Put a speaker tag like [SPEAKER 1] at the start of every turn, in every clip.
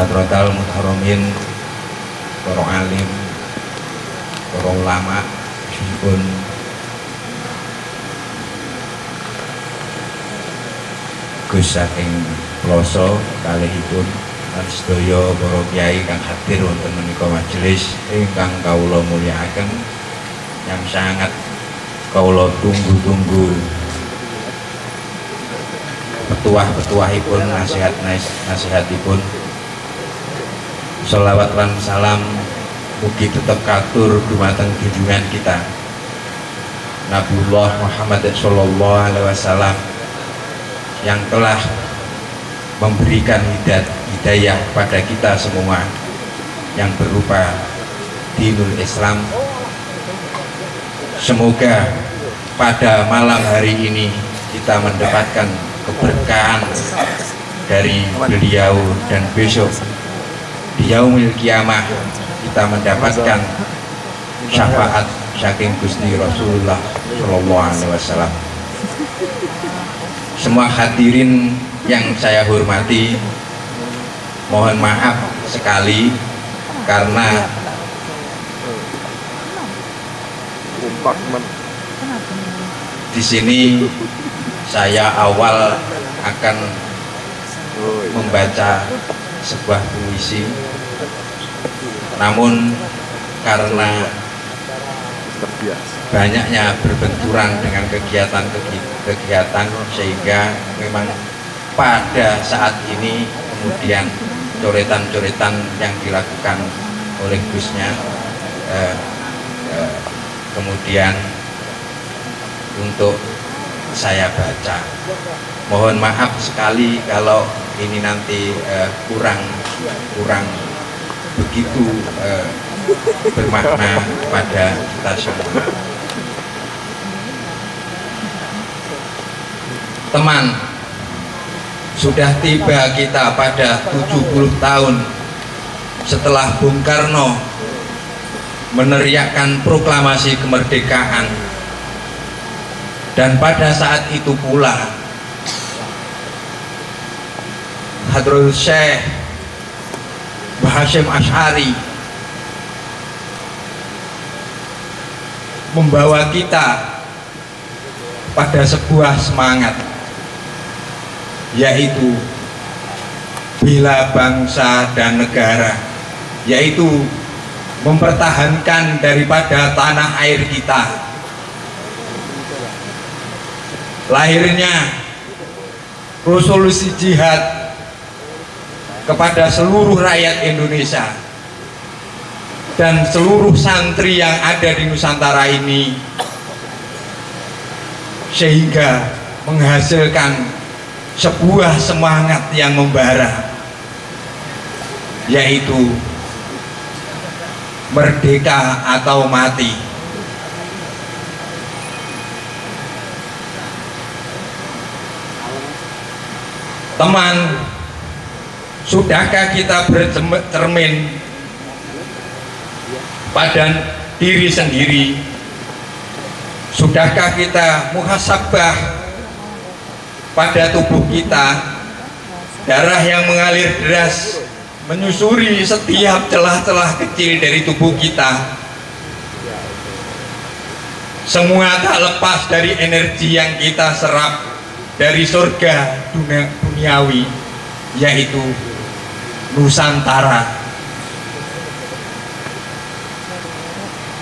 [SPEAKER 1] Hadratal Mutaharomin para alim para ulama meskipun Gus saking Ploso kalihipun lan sedaya para kiai kang hadir wonten menika majelis ingkang kawula mulyakaken. Yang sangat kawula tunggu-tunggu. Petuah-petuahipun nasihat nasihatipun Salawat lan salam mugi tetap katur dumateng junjungan kita. Nabiullah Muhammad sallallahu alaihi wasallam yang telah memberikan hidayah, hidayah pada kita semua yang berupa dinul Islam. Semoga pada malam hari ini kita mendapatkan keberkahan dari beliau dan besok yaumil kiamah kita mendapatkan syafaat saking Gusti Rasulullah Shallallahu Alaihi Wasallam. Semua hadirin yang saya hormati mohon maaf sekali karena di sini saya awal akan membaca sebuah puisi namun karena banyaknya berbenturan dengan kegiatan-kegiatan sehingga memang pada saat ini kemudian coretan-coretan yang dilakukan oleh Gusnya eh, eh, kemudian untuk saya baca. Mohon maaf sekali kalau ini nanti eh, kurang kurang begitu eh, bermakna pada kita semua. Teman sudah tiba kita pada 70 tahun setelah Bung Karno meneriakkan proklamasi kemerdekaan. Dan pada saat itu pula Hadrul Syekh Hashim Ash'ari membawa kita pada sebuah semangat yaitu bila bangsa dan negara yaitu mempertahankan daripada tanah air kita. Lahirnya resolusi jihad kepada seluruh rakyat Indonesia dan seluruh santri yang ada di Nusantara ini sehingga menghasilkan sebuah semangat yang membara yaitu merdeka atau mati. Teman sudahkah kita bercermin pada diri sendiri? Sudahkah kita muhasabah pada tubuh kita? Darah yang mengalir deras menyusuri setiap celah-celah kecil dari tubuh kita. Semua tak lepas dari energi yang kita serap dari surga dunia, duniawi yaitu Nusantara.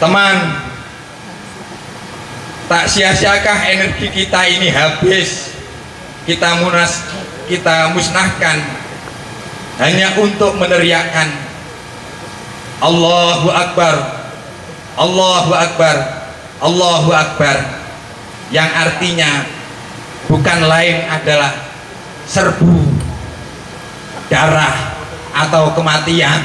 [SPEAKER 1] Teman tak sia-siakah energi kita ini habis? Kita munas kita musnahkan hanya untuk meneriakkan. Allahu Akbar Allahu Akbar Allahu Akbar. Yang artinya bukan lain adalah serbu darah atau kematian.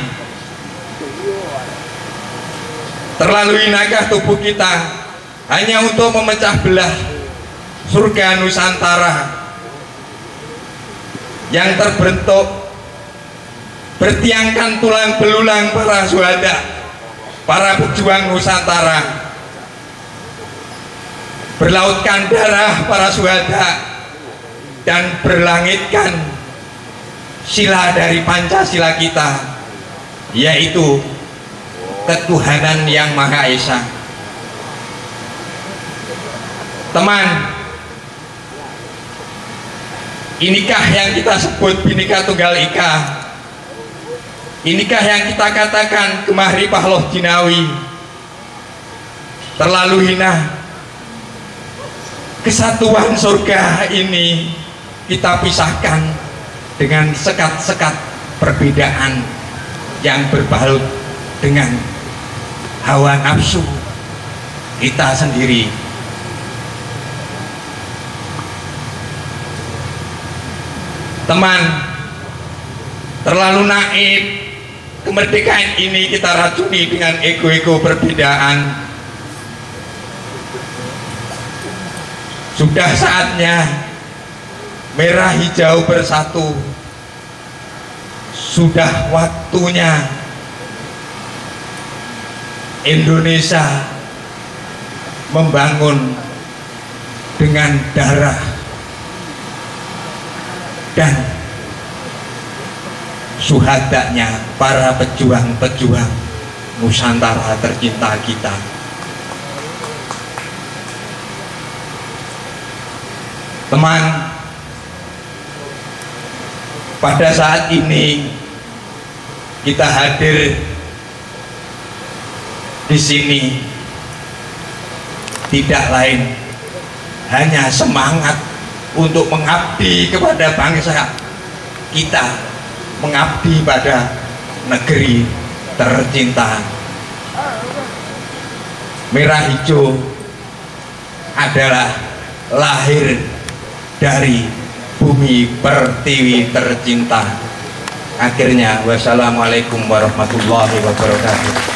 [SPEAKER 1] Terlalu inakah tubuh kita hanya untuk memecah belah surga Nusantara yang terbentuk bertiangkan tulang belulang para suhada para pejuang Nusantara. Berlautkan darah para suhada dan berlangitkan sila dari Pancasila kita yaitu ketuhanan yang Maha Esa. Teman inikah yang kita sebut Bhinneka Tunggal Ika? Inikah yang kita katakan kemari pahloh jinawi? Terlalu hina. Kesatuan surga ini kita pisahkan dengan sekat-sekat perbedaan yang berbalut dengan hawa nafsu kita sendiri. Teman terlalu naif kemerdekaan ini kita racuni dengan ego-ego perbedaan. Sudah saatnya merah hijau bersatu. Sudah waktunya Indonesia membangun dengan darah dan suhadanya para pejuang-pejuang Nusantara tercinta kita. Teman pada saat ini kita hadir di sini tidak lain hanya semangat untuk mengabdi kepada bangsa kita mengabdi pada negeri tercinta. Merah hijau adalah lahir dari bumi pertiwi tercinta. Akhirnya wassalamualaikum warahmatullahi wabarakatuh